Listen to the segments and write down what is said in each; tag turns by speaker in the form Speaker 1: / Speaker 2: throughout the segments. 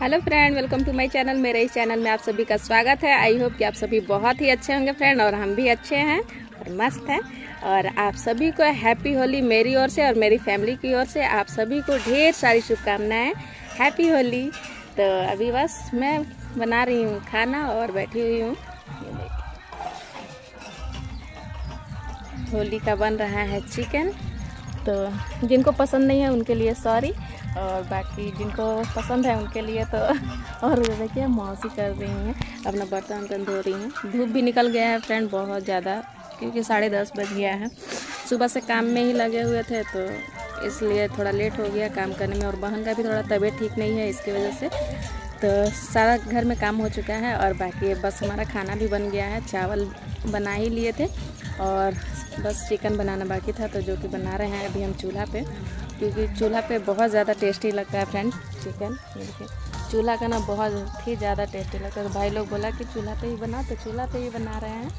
Speaker 1: Hello friend, welcome to my channel. मेरे इस channel में आप सभी का स्वागत है। आई होप कि आप सभी बहुत ही अच्छे होंगे फ्रेंड, और हम भी अच्छे हैं और मस्त हैं। और आप सभी को हैप्पी होली मेरी ओर से और मेरी फैमिली की ओर से। आप सभी को ढेर सारी शुभकामनाएँ। हैप्पी होली। तो अभी बस मैं बना रही हूँ खाना और बैठी हुई हूँ। होली का बन रहा है चिकन। तो जिनको पसंद नहीं है उनके लिए सॉरी। और बाकी जिनको पसंद है उनके लिए तो और देखिए मौसी कर रही हैं, अपना बर्तन वर्तन धो रही हैं। धूप भी निकल गया है फ्रेंड बहुत ज़्यादा, क्योंकि साढ़े दस बज गया है। सुबह से काम में ही लगे हुए थे तो इसलिए थोड़ा लेट हो गया काम करने में और बहन का भी थोड़ा तबीयत ठीक नहीं है इसकी वजह से। तो सारा घर में काम हो चुका है और बाकी बस हमारा खाना भी बन गया है, चावल बना ही लिए थे और बस चिकन बनाना बाकी था तो जो कि बना रहे हैं अभी हम चूल्हा पे। क्योंकि चूल्हा पे बहुत ज़्यादा टेस्टी लगता है फ्रेंड चिकन देखिए। चूल्हा का ना बहुत ही ज़्यादा टेस्टी लगता है। तो भाई लोग बोला कि चूल्हा पे ही बना तो चूल्हा पे ही बना रहे हैं।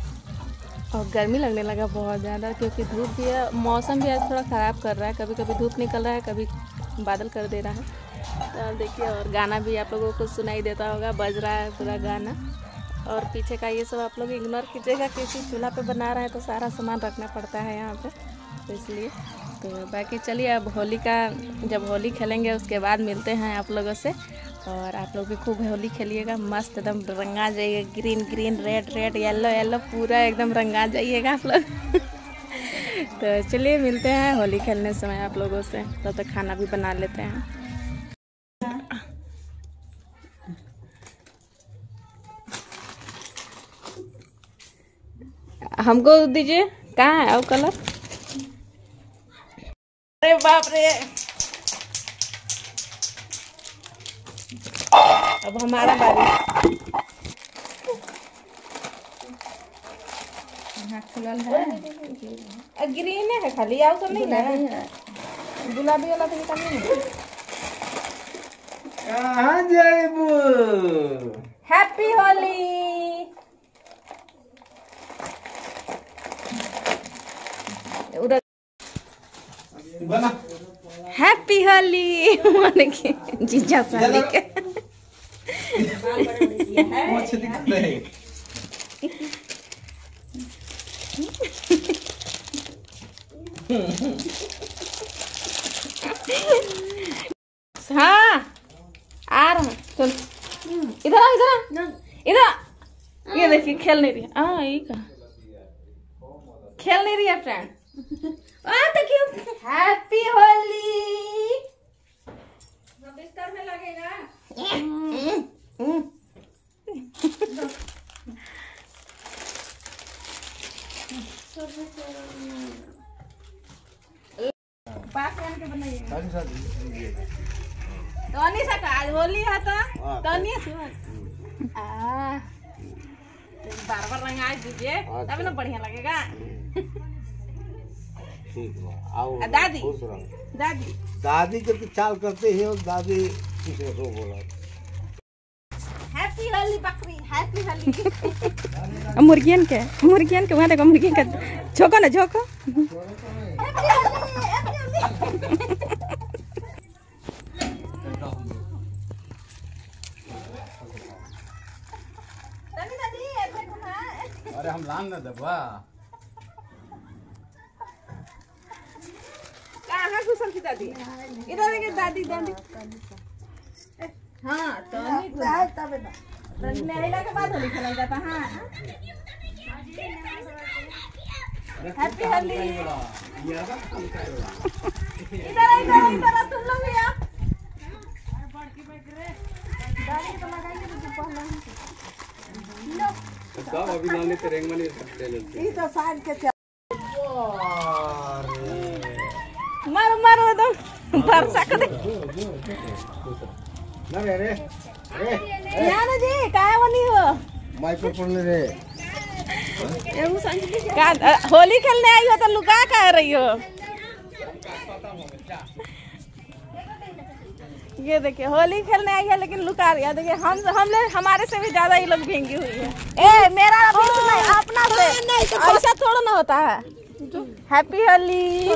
Speaker 1: और गर्मी लगने लगा बहुत ज़्यादा, क्योंकि धूप भी है, मौसम भी आज थोड़ा ख़राब कर रहा है। कभी कभी धूप निकल रहा है, कभी बादल कर दे रहा है। तो देखिए, और गाना भी आप लोगों को सुनाई देता होगा, बज रहा है पूरा गाना। और पीछे का ये सब आप लोग इग्नोर कीजिएगा, क्योंकि चूल्हा पे बना रहे हैं तो सारा सामान रखना पड़ता है यहाँ पे तो इसलिए। तो बाकी चलिए, अब होली का, जब होली खेलेंगे, उसके बाद मिलते हैं आप लोगों से। और आप लोग भी खूब होली खेलिएगा, मस्त एकदम रंगा जाइएगा green green red red yellow yellow पूरा एकदम रंगा जाइएगा आप लोग। तो चलिए, मिलते हैं होली खेलने समय आप लोगों से। तो तक खाना भी बना लेते हैं। हमको दीजिए, कहाँ है वो कलर? अरे अब हमारा बारी। ग्रीन है खाली आओ तो नहीं ना गुलाबी वाला तो निकालिए ना
Speaker 2: कहाँ जाइबू
Speaker 1: हैप्पी होली उधर
Speaker 2: बना।
Speaker 1: हैप्पी होली के जीजा साली के। हाँ आ रहा चल। इधर आ इधर आ। इधर ये देखिए, खेल नहीं रही। हाँ ये का खेल नहीं रही है फ्रेंड आ तो क्यों हैप्पी होली बिस्तर में लगेगा पास में आके तनी सा होली है तो
Speaker 2: हाँ,
Speaker 1: तनी सुन आ बार बार रंगा दीजिए
Speaker 2: अच्छा।
Speaker 1: तब ना बढ़िया लगेगा।
Speaker 2: ठीक बा आओ
Speaker 1: दादी? दादी।
Speaker 2: दादी के तो चाल करते ही हो दादी किसी को बोला।
Speaker 1: हैप्पी होली बकरी हैप्पी होली
Speaker 3: मुर्गियन के मुर्गियन के वहाँ देखो मुर्गियन का झोंको ना झोंको
Speaker 1: दादी दादी ऐसे घुमा
Speaker 2: अरे हम लान ना दबा
Speaker 1: कहाँ घुसल थी दादी। इधर देखिए दादी दादी। हाँ तो नहीं नहला के बाद होली खेला जाता हाँ। हैप्पी होली इधर इधर इधर तुम लोग भी आओ दादी को लगाइए तो जो पहला
Speaker 2: सब अभी लाने ते रेंग मनी ले लेते
Speaker 1: मारो मारो एकदम भरसा कर दे
Speaker 2: ना रे रे
Speaker 1: यार जी काय बनी हो।
Speaker 2: माइक्रो फ़ोन ले रे।
Speaker 1: का होली खेलने आई हो तो लुका कह रही हो। ये देखिए होली खेलने आई है लेकिन लुका रही है। देखिए हम हमने हमारे से भी ज़्यादा ये लोग भेंगी हुई है। ए मेरा नहीं अपना से। ऐसा थोड़ा ना होता है। हैप्पी होली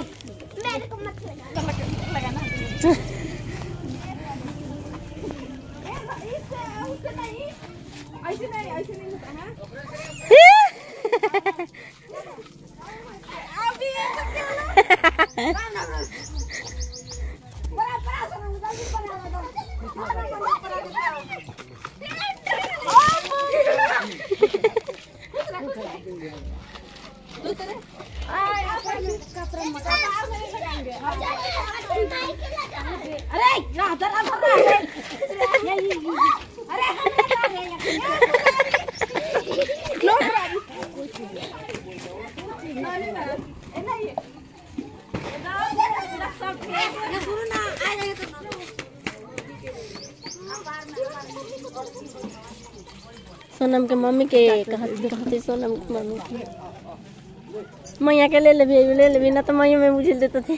Speaker 1: के मम्मी के कहती सोनम मम्मी के। मैया के ले लेबी ले लेबी ना तो मैया में मुझे देते थे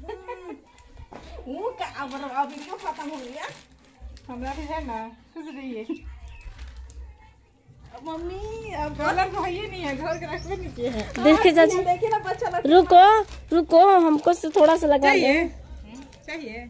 Speaker 3: वो क्या अब अभी क्यों खत्म हो गया हमरा भी है ना खुश रहिए मम्मी अब कलर तो है ही नहीं है घर के किए
Speaker 1: देखिए चाची
Speaker 3: देखिए ना बच्चा
Speaker 1: रुको रुको हमको से थोड़ा सा लगा
Speaker 3: चाहिए
Speaker 1: चाहिए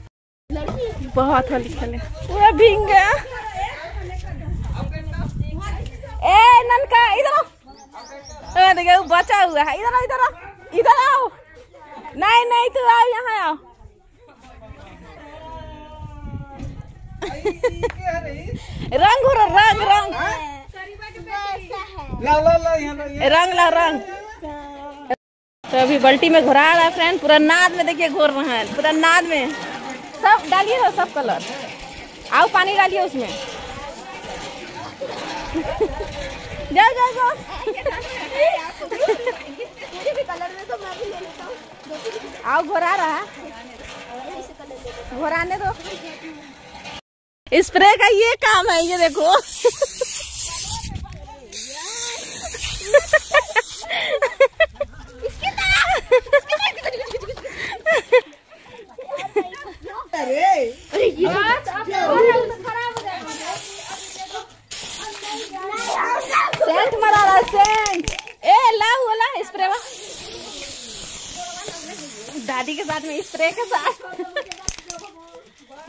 Speaker 1: बहुत होली खेले पूरा भीग गया। ए ननका इधर आओ। ए देखो बचा हुआ है। इधर आओ इधर आओ। इधर आओ। नहीं नहीं तू आओ यहाँ आओ। रंग हो रंग रंग।
Speaker 2: ला ला ला।
Speaker 1: रंग ला रंग। तो अभी बाल्टी में घोरा रहा है फ्रेंड पूरा नाद में देखिए घोर रहा है। पूरा नाद में। सब, डालिए ना सब कलर आओ पानी डालिए उसमें। जाओ जाओ जाओ। आओ, घोरा रहा। घोराने दो। स्प्रे का ये काम है, ये देखो। सेंट मरा रहा सेंट। ए लाओ वाला स्प्रे वा। दादी के साथ में स्प्रे के साथ।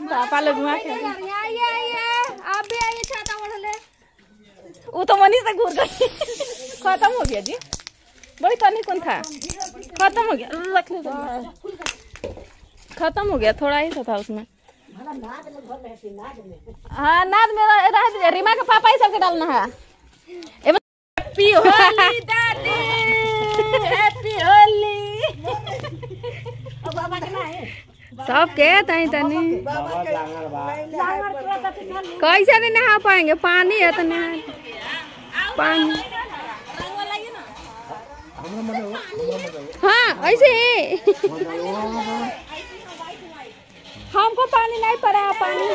Speaker 1: पापा लोग वहाँ खेल
Speaker 4: आप भी आइए छाता ओढ़ ले।
Speaker 1: वो तो मनी से घूर गई। खत्म हो गया जी। बड़ी पानी कौन था। खत्म हो गया। रख लो। खत्म हो गया थोड़ा ही सा था उसमें। हाँ नाद में रह रीमा के पापा ही सबके डालना है। हैप्पी होली दादी हैप्पी होली सब के तनी तनी। कैसे नहीं नहा पाएँगे? पानी है तो नहा। पानी।
Speaker 2: हाँ
Speaker 1: ऐसे ही। हमको पानी नहीं पड़ा पानी।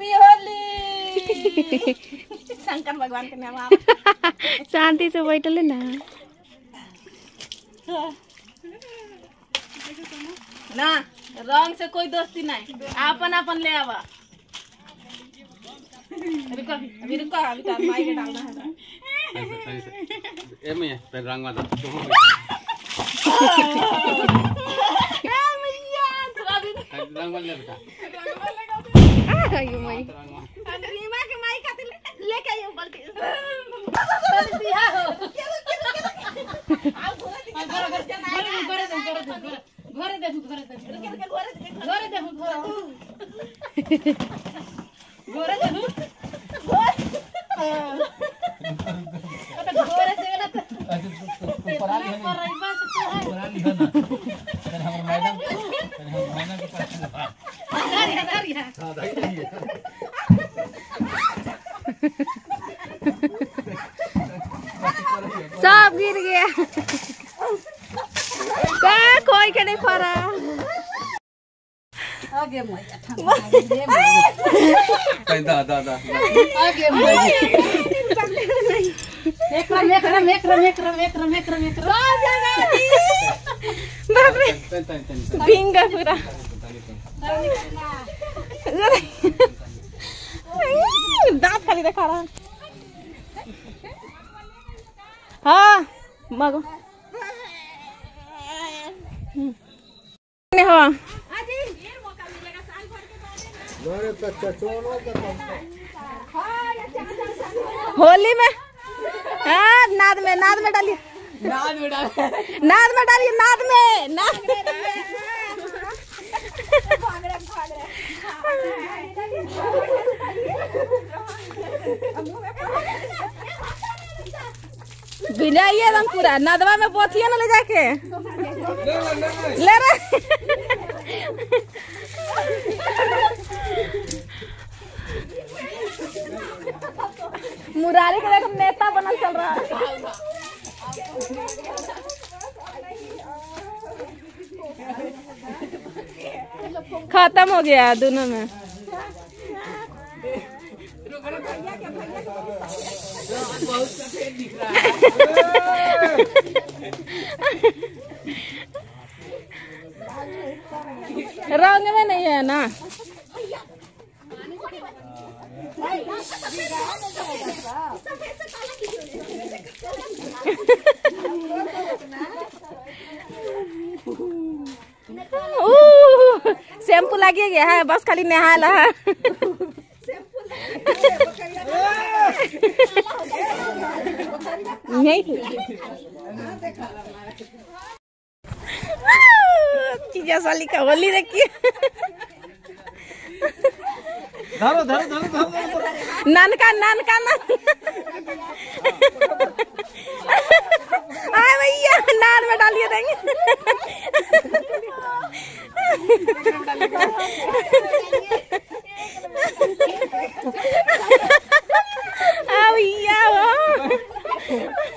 Speaker 1: होली
Speaker 3: शंकर भगवान के नाम
Speaker 1: शांति से बैठल ना।
Speaker 3: ना रंग से कोई दोस्ती नहीं। आपन आपन ले आवा। रुको अभी रुको अभी तार माई डालना है।
Speaker 5: ऐसे ऐसे। ए मैं पे रंग वाला तो रंग ले बेटा।
Speaker 3: रीमा के लेके बाल्टी। बाल्टी हो आओ घोरे घोरे घोरे घोरे घोरे दे घोरे दे घोरे दे घोरे दे घोरे दे घोरे दे ना तो
Speaker 1: सब गिर गया का कोई के नहीं पड़ा
Speaker 5: दा दा दा
Speaker 1: बाप रे
Speaker 5: तन तन तन
Speaker 1: भिंगा पूरा दांत खाली देखा रहा हाँ मगो होली में हाँ नाद में नाद में डालिए। नाद में डालिए, नाद में डालिए नाद में। नाद भिजाइए एकदम पूरा नदवा में पोथिए ना ले जाके। ले रहे। मुरारी के देखो नेता बनल चल रहा है। खत्म हो गया दोनों में। रंग में नहीं है ना। शैम्पू लगे गया है बस खाली नहाला है। नहीं चीजा साली का होली देखिए
Speaker 2: धरो धरो धरो धरो ननका
Speaker 1: ननका नानका नान आए भैया नान में डालिए देंगे आ भैया वाह।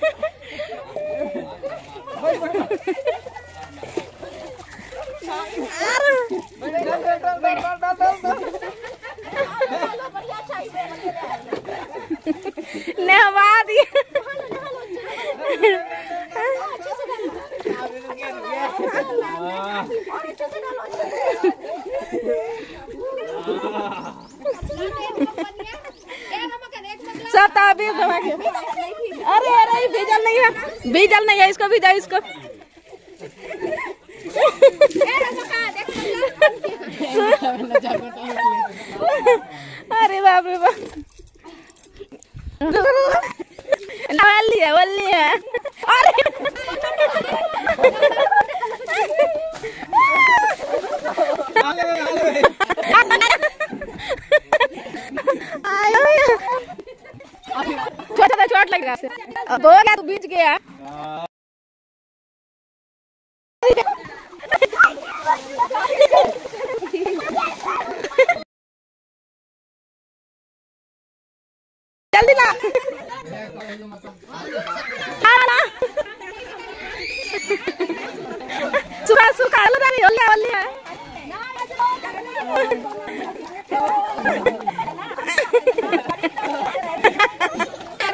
Speaker 1: नहवा दिए दवा के अरे अरे भीजल नहीं है। भीजल नहीं है इसको भीजा इसको। अरे बाप रे बाप। वल्ली है वल्ली है। अरे। है हो गया तू बीच गया। जल्दी ला। हाँ, होली होली है।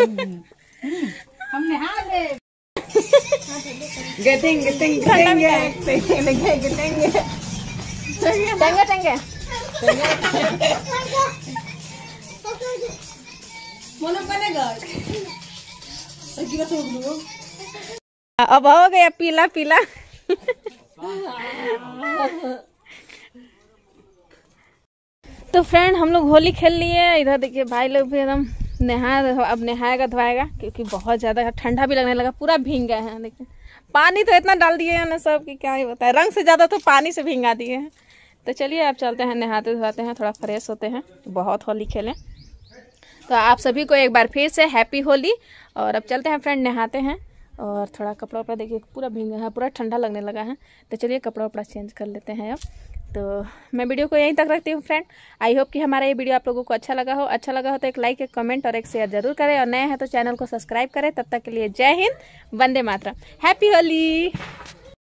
Speaker 1: टेंगे टेंगे। अब हो गया पीला पीला। तो फ्रेंड हम लोग होली खेल लिए इधर देखिए भाई लोग भी एकदम नहा अब नहाएगा, धोएगा, क्योंकि बहुत ज़्यादा ठंडा भी लगने लगा, पूरा भींग गए हैं देखिए पानी तो इतना डाल दिए हैं ना सब कि क्या ही बताए। रंग से ज़्यादा तो पानी से भींगा दिए हैं। तो चलिए अब चलते हैं, नहाते धोते हैं, थोड़ा फ्रेश होते हैं, बहुत होली खेलें। तो आप सभी को एक बार फिर से हैप्पी होली। और अब चलते हैं फ्रेंड, नहाते हैं। और थोड़ा कपड़ा वपड़ा देखिए, पूरा भींगा है, पूरा ठंडा लगने लगा है। तो चलिए कपड़ा वपड़ा चेंज कर लेते हैं अब। तो मैं वीडियो को यहीं तक रखती हूँ फ्रेंड आई होप कि हमारा ये वीडियो आप लोगों को अच्छा लगा हो। अच्छा लगा हो तो एक लाइक एक कमेंट और एक शेयर ज़रूर करें। और नया है तो चैनल को सब्सक्राइब करें। तब तक के लिए जय हिंद, वंदे मातरम. हैप्पी होली